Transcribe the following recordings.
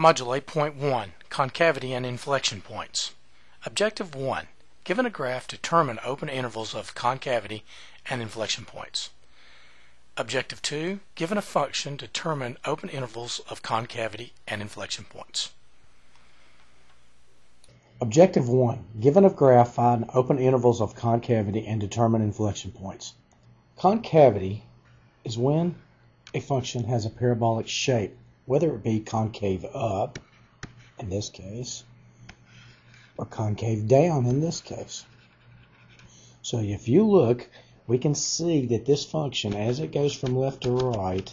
Module 8.1 Concavity and Inflection Points. Objective 1. Given a graph, determine open intervals of concavity and inflection points. Objective 2. Given a function, determine open intervals of concavity and inflection points. Objective 1. Given a graph, find open intervals of concavity and determine inflection points. Concavity is when a function has a parabolic shape, whether it be concave up, in this case, or concave down in this case. So if you look, we can see that this function, as it goes from left to right,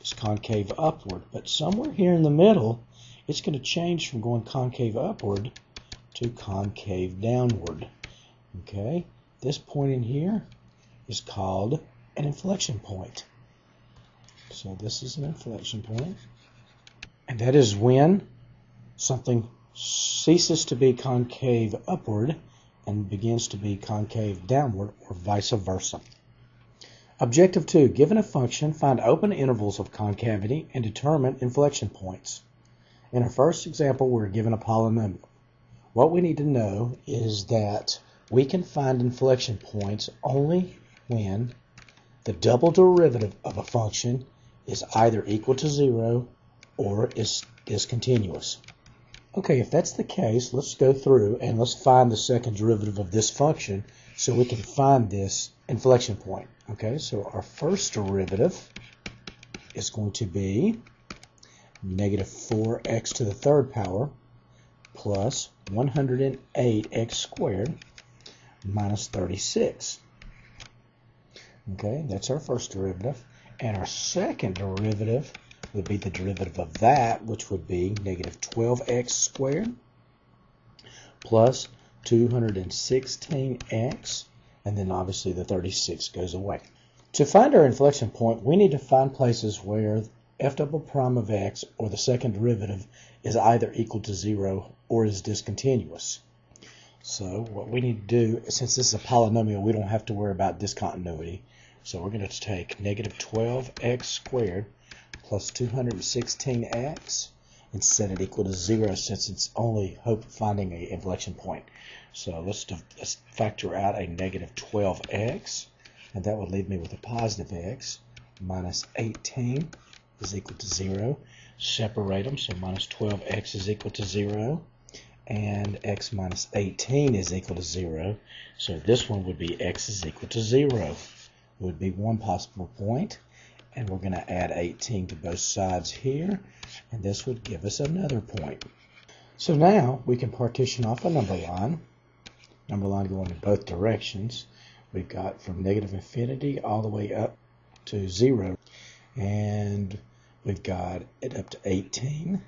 is concave upward. But somewhere here in the middle, it's going to change from going concave upward to concave downward. Okay, this point in here is called an inflection point. So this is an inflection point. And that is when something ceases to be concave upward and begins to be concave downward or vice versa. Objective 2. Given a function, find open intervals of concavity and determine inflection points. In our first example, we're given a polynomial. What we need to know is that we can find inflection points only when the double derivative of a function is either equal to zero or is discontinuous. Okay, if that's the case, let's go through and let's find the second derivative of this function so we can find this inflection point. Okay, so our first derivative is going to be negative 4x to the third power plus 108x squared minus 36. Okay, that's our first derivative. And our second derivative would be the derivative of that, which would be negative 12x squared plus 216x, and then obviously the 36 goes away. To find our inflection point, we need to find places where f double prime of x, or the second derivative, is either equal to 0 or is discontinuous. So what we need to do, since this is a polynomial, we don't have to worry about discontinuity. So we're going to take negative 12x squared plus 216x and set it equal to 0 since it's only hope finding an inflection point. So let's, let's factor out a negative 12x, and that would leave me with a positive x minus 18 is equal to 0. Separate them, so minus 12x is equal to 0, and x minus 18 is equal to 0. So this one would be x is equal to 0. Would be one possible point and we're going to add 18 to both sides here and this would give us another point. So now we can partition off a number line, number line going in both directions. We've got from negative infinity all the way up to 0 and we've got it up to 18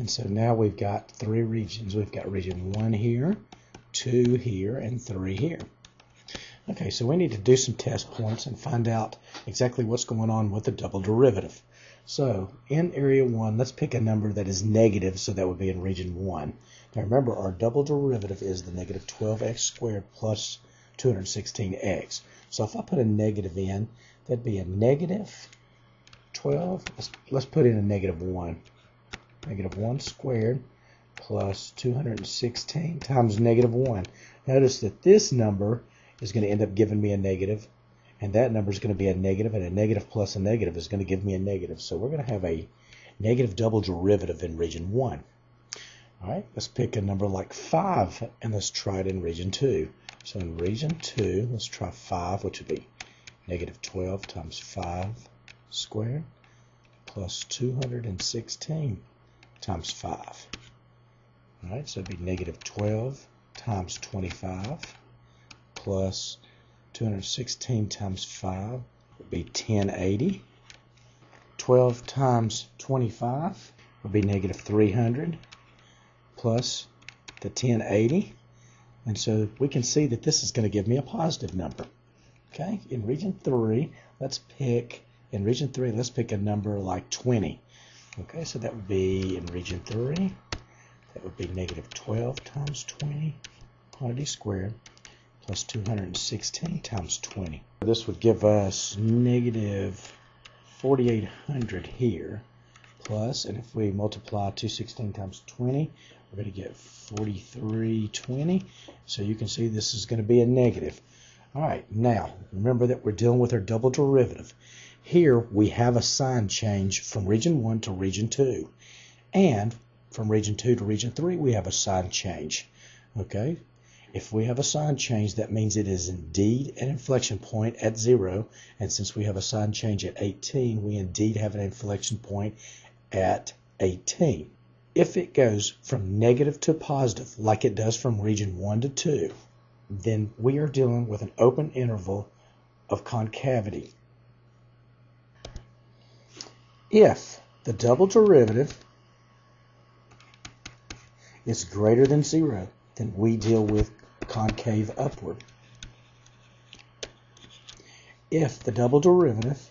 and so now we've got three regions. We've got region 1 here, 2 here, and 3 here. Okay, so we need to do some test points and find out exactly what's going on with the double derivative. So in area 1, let's pick a number that is negative, so that would be in region 1. Now remember, our double derivative is the negative 12x squared plus 216x. So if I put a negative in, that'd be a negative 12. Let's, let's put in a negative 1. Negative 1 squared plus 216 times negative 1. Notice that this number is going to end up giving me a negative, and that number is going to be a negative, and a negative plus a negative is going to give me a negative. So we're going to have a negative double derivative in region 1. All right, let's pick a number like 5, and let's try it in region 2. So in region 2, let's try 5, which would be negative 12 times 5 squared plus 216 times 5. All right, so it'd be negative 12 times 25 plus 216 times 5 would be 1080. 12 times 25 would be negative 300 plus the 1080. And so we can see that this is going to give me a positive number. Okay, in region 3, let's pick, in region 3, let's pick a number like 20. Okay, so that would be in region 3, that would be negative 12 times 20 quantity squared plus 216 times 20. This would give us negative 4800 here plus, and if we multiply 216 times 20, we're going to get 4320. So you can see this is going to be a negative. All right, now remember that we're dealing with our double derivative. Here we have a sign change from region 1 to region 2. And from region 2 to region 3, we have a sign change. Okay, if we have a sign change, that means it is indeed an inflection point at 0. And since we have a sign change at 18, we indeed have an inflection point at 18. If it goes from negative to positive, like it does from region 1 to 2, then we are dealing with an open interval of concavity. If the double derivative is greater than 0, then we deal with concave upward. If the double derivative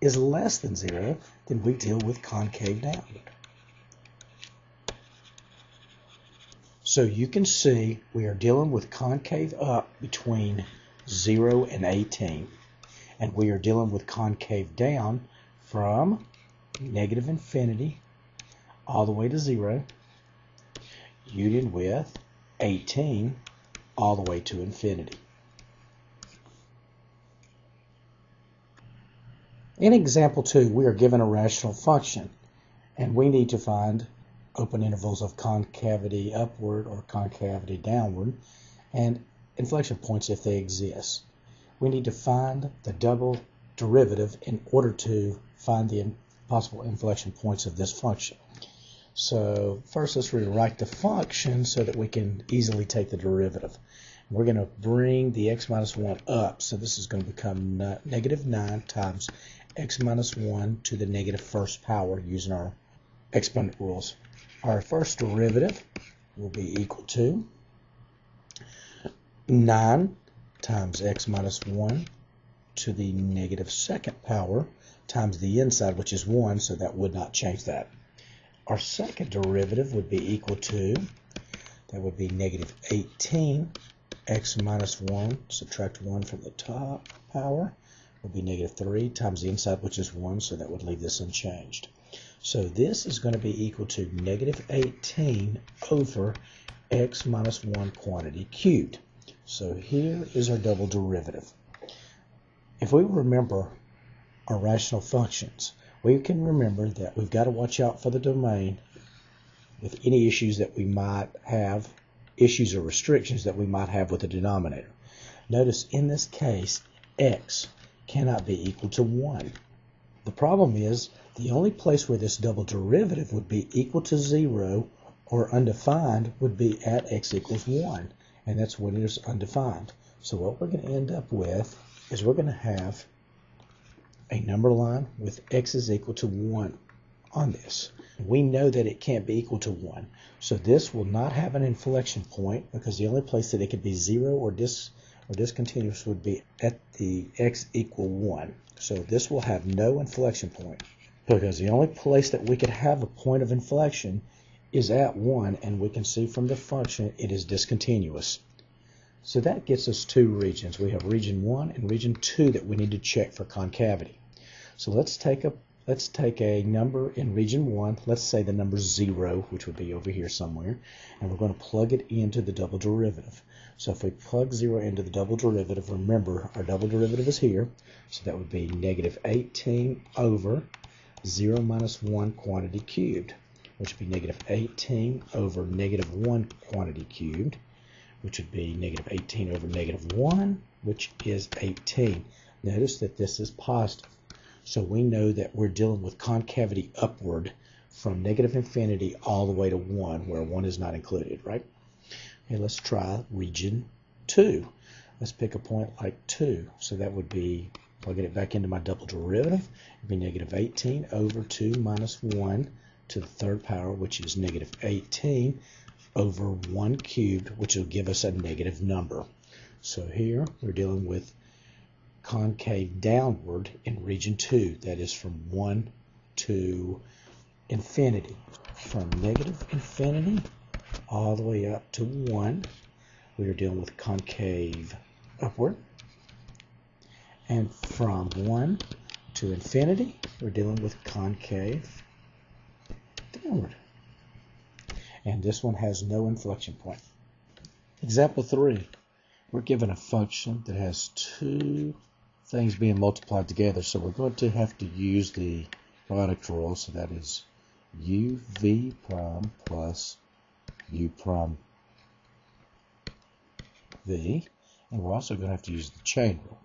is less than 0, then we deal with concave downward. So you can see we are dealing with concave up between 0 and 18. And we are dealing with concave down from negative infinity all the way to 0, union with 18 all the way to infinity. In example 2, we are given a rational function, and we need to find open intervals of concavity upward or concavity downward, and inflection points if they exist. We need to find the double derivative in order to find the possible inflection points of this function. So first let's rewrite the function so that we can easily take the derivative. We're going to bring the x minus 1 up, so this is going to become negative 9 times x minus 1 to the negative first power using our exponent rules. Our first derivative will be equal to 9 times x minus 1 to the negative second power times the inside, which is 1, so that would not change that. Our second derivative would be equal to, that would be negative 18 x minus 1, subtract 1 from the top power, would be negative 3 times the inside, which is 1, so that would leave this unchanged. So this is going to be equal to negative 18 over x minus 1 quantity cubed. So here is our double derivative. If we remember our rational functions, we can remember that we've got to watch out for the domain with any issues that we might have, issues or restrictions that we might have with the denominator. Notice in this case, x cannot be equal to 1. The problem is the only place where this double derivative would be equal to 0 or undefined would be at x equals 1, and that's when it is undefined. So what we're going to end up with is we're going to have a number line with x is equal to 1 on this. We know that it can't be equal to 1. So this will not have an inflection point because the only place that it could be 0 or, dis, or discontinuous would be at the x equal 1. So this will have no inflection point because the only place that we could have a point of inflection is at 1 and we can see from the function it is discontinuous. So that gets us two regions. We have region 1 and region 2 that we need to check for concavity. So let's take a let's take a number in region 1. Let's say the number 0, which would be over here somewhere, and we're going to plug it into the double derivative. So if we plug 0 into the double derivative, remember our double derivative is here, so that would be negative 18 over 0 minus 1 quantity cubed, which would be negative 18 over negative 1 quantity cubed which would be negative 18 over negative 1, which is 18. Notice that this is positive. So we know that we're dealing with concavity upward from negative infinity all the way to 1, where 1 is not included, right? Okay, let's try region 2. Let's pick a point like 2. So that would be, plugging it back into my double derivative, it would be negative 18 over 2 minus 1 to the third power, which is negative 18 over 1 cubed, which will give us a negative number. So here we're dealing with concave downward in region 2, that is from 1 to infinity. From negative infinity all the way up to 1, we are dealing with concave upward. And from 1 to infinity, we're dealing with concave downward. And this one has no inflection point. Example 3. We're given a function that has two things being multiplied together, so we're going to have to use the product rule, so that is uv prime plus u prime v, and we're also going to have to use the chain rule.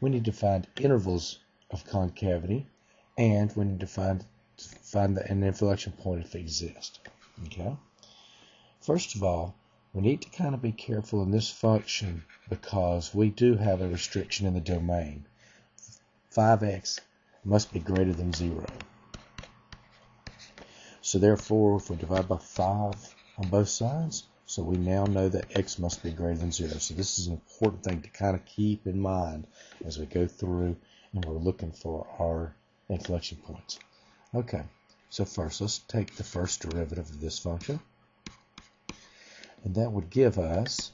We need to find intervals of concavity, and we need to find find an inflection point if it exists. Okay. First of all, we need to kind of be careful in this function because we do have a restriction in the domain. 5x must be greater than 0. So therefore, if we divide by 5 on both sides, so we now know that x must be greater than 0. So this is an important thing to kind of keep in mind as we go through and we're looking for our inflection points. Okay, so first let's take the first derivative of this function. And that would give us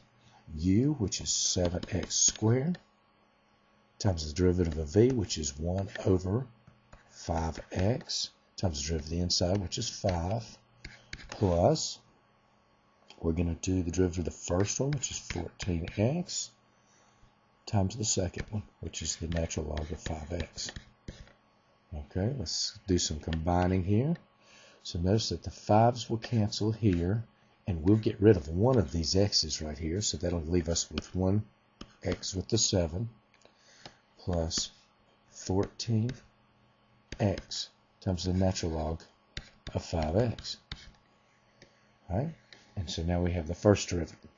u, which is 7x squared, times the derivative of v, which is 1 over 5x, times the derivative of the inside, which is 5, plus, we're going to do the derivative of the first one, which is 14x, times the second one, which is the natural log of 5x. Okay, let's do some combining here. So notice that the 5's will cancel here, and we'll get rid of one of these x's right here, so that'll leave us with 1x with the 7 plus 14x times the natural log of 5x. Alright, and so now we have the first derivative.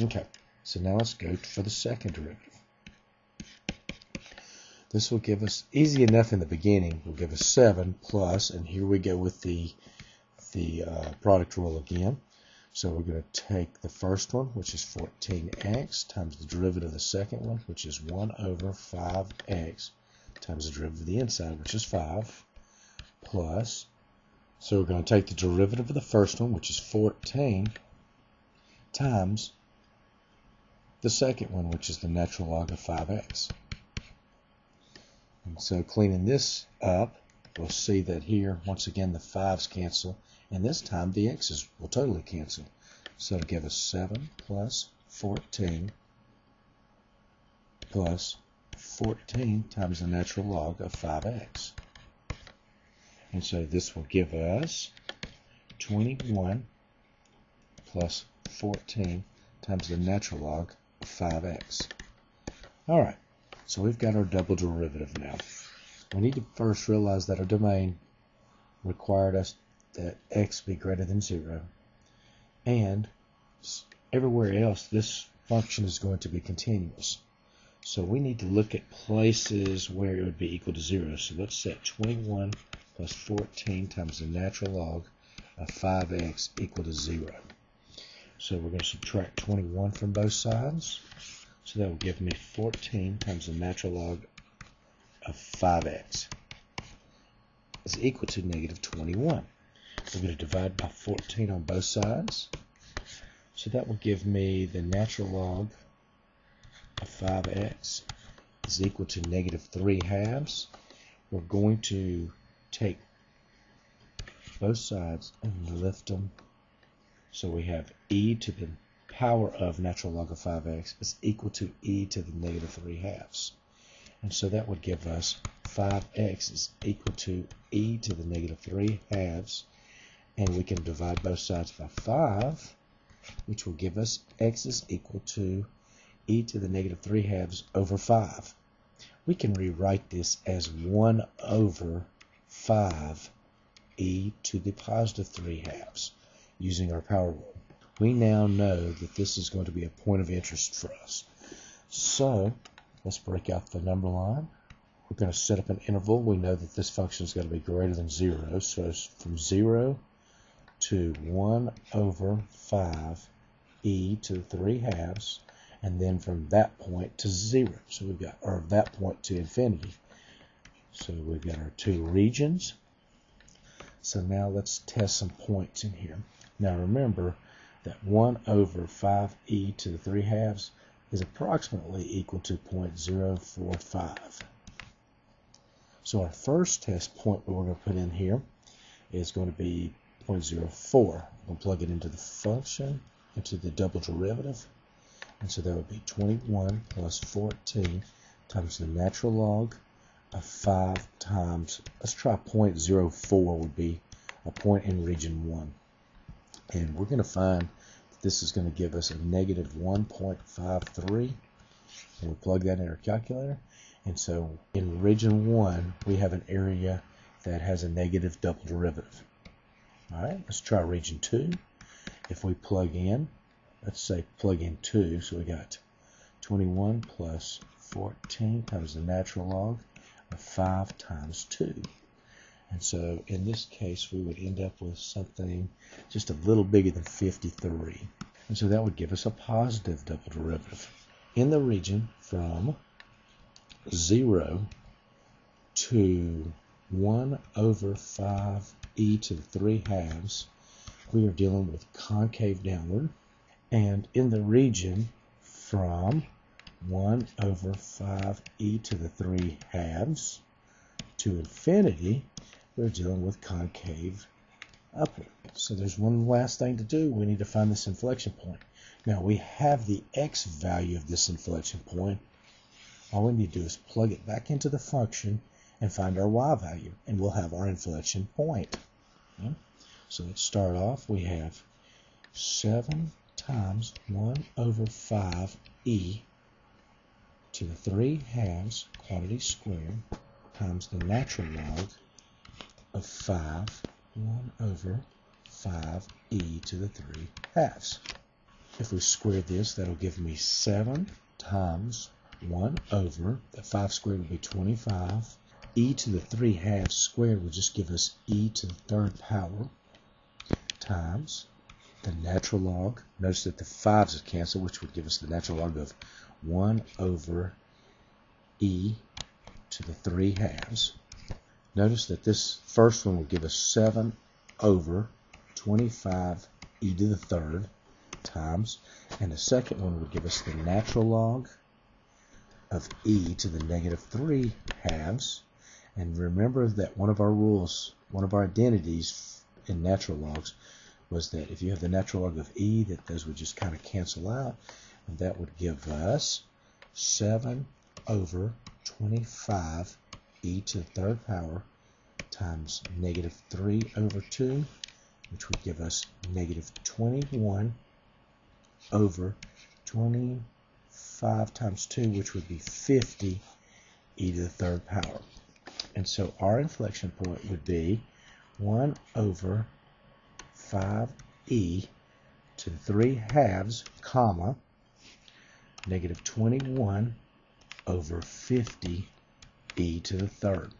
Okay, so now let's go for the second derivative. This will give us, easy enough in the beginning, will give us 7 plus, and here we go with the, the uh, product rule again. So we're going to take the first one, which is 14x, times the derivative of the second one, which is 1 over 5x, times the derivative of the inside, which is 5, plus, so we're going to take the derivative of the first one, which is 14, times the second one, which is the natural log of 5x. And so cleaning this up, we'll see that here, once again, the 5's cancel, and this time the x's will totally cancel. So it'll give us 7 plus 14 plus 14 times the natural log of 5x. And so this will give us 21 plus 14 times the natural log of 5x. All right, so we've got our double derivative now. We need to first realize that our domain required us that x be greater than 0. And everywhere else, this function is going to be continuous. So we need to look at places where it would be equal to 0. So let's set 21 plus 14 times the natural log of 5x equal to 0. So we're going to subtract 21 from both sides. So that will give me 14 times the natural log of 5x is equal to negative 21. We're going to divide by 14 on both sides. So that will give me the natural log of 5x is equal to negative 3 halves. We're going to take both sides and lift them so we have e to the power of natural log of 5x is equal to e to the negative 3 halves. And so that would give us 5x is equal to e to the negative 3 halves. And we can divide both sides by 5, which will give us x is equal to e to the negative 3 halves over 5. We can rewrite this as 1 over 5 e to the positive 3 halves using our power rule we now know that this is going to be a point of interest for us. So let's break out the number line. We're going to set up an interval. We know that this function is going to be greater than 0. So it's from 0 to 1 over 5 e to the 3 halves, and then from that point to 0. So we've got, or that point to infinity. So we've got our two regions. So now let's test some points in here. Now remember, that 1 over 5e to the 3 halves is approximately equal to 0.045. So our first test point we're going to put in here is going to be 0.04. We'll plug it into the function, into the double derivative. And so that would be 21 plus 14 times the natural log of 5 times, let's try 0.04 would be a point in region 1. And we're going to find this is going to give us a negative 1.53. And we plug that in our calculator. And so in region 1, we have an area that has a negative double derivative. All right, let's try region 2. If we plug in, let's say plug in 2, so we got 21 plus 14 times the natural log of 5 times 2. And so in this case, we would end up with something just a little bigger than 53. And so that would give us a positive double derivative. In the region from 0 to 1 over 5 e to the 3 halves, we are dealing with concave downward. And in the region from 1 over 5 e to the 3 halves to infinity, we're dealing with concave upward. So there's one last thing to do. We need to find this inflection point. Now we have the x value of this inflection point. All we need to do is plug it back into the function and find our y value, and we'll have our inflection point. Okay? So let's start off. We have 7 times 1 over 5e to the 3 halves quantity squared times the natural log of 5, 1 over 5e to the 3 halves. If we square this, that'll give me 7 times 1 over, the 5 squared will be 25. e to the 3 halves squared will just give us e to the third power times the natural log. Notice that the 5's are canceled, which would give us the natural log of 1 over e to the 3 halves. Notice that this first one will give us 7 over 25 e to the third times, and the second one will give us the natural log of e to the negative 3 halves. And remember that one of our rules, one of our identities in natural logs was that if you have the natural log of e, that those would just kind of cancel out, and that would give us 7 over 25 e to the third power times negative 3 over 2, which would give us negative 21 over 25 times 2, which would be 50 e to the third power. And so our inflection point would be 1 over 5e to the 3 halves, comma, negative 21 over 50 e to the third.